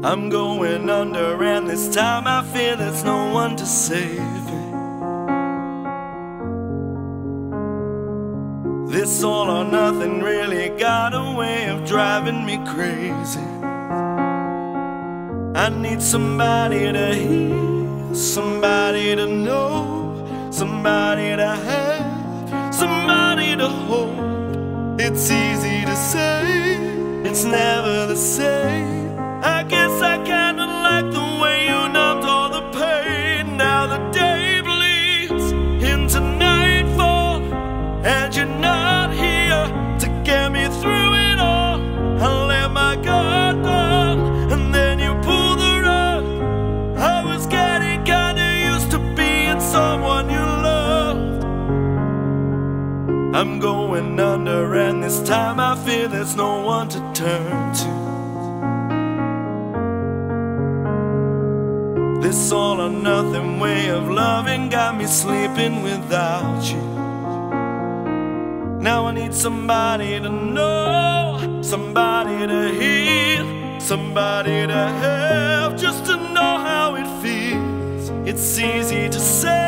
I'm going under, and this time I fear there's no one to save me. This all or nothing really got a way of driving me crazy. I need somebody to hear, somebody to know, somebody to have, somebody to hold. It's easy to say, it's never the same. You're not here to get me through it all. I let my guard down, and then you pull the rug. I was getting kinda used to being someone you loved. I'm going under, and this time I fear there's no one to turn to. This all or nothing way of loving got me sleeping without you. Now I need somebody to know, somebody to hear, somebody to have, just to know how it feels. It's easy to say,